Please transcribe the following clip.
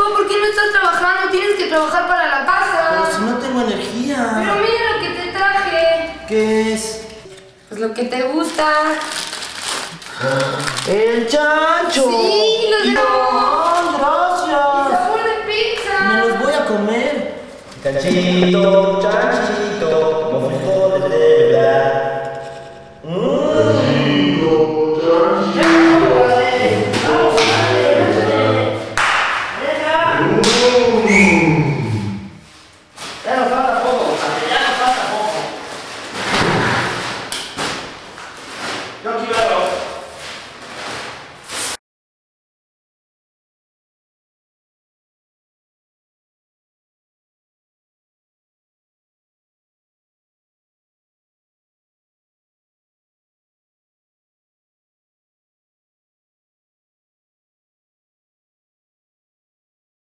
pasó? ¿Por qué no estás trabajando? Tienes que trabajar para la Pero si casa. no tengo energía. Pero mira lo que te traje. ¿Qué es? Pues lo que te gusta. ¡El chancho! Sí, los de- ¡Ah, gracias! Sabor de Me pizza. los voy a comer. Chanchito, chanchito, como frijoles de verdad. さよなら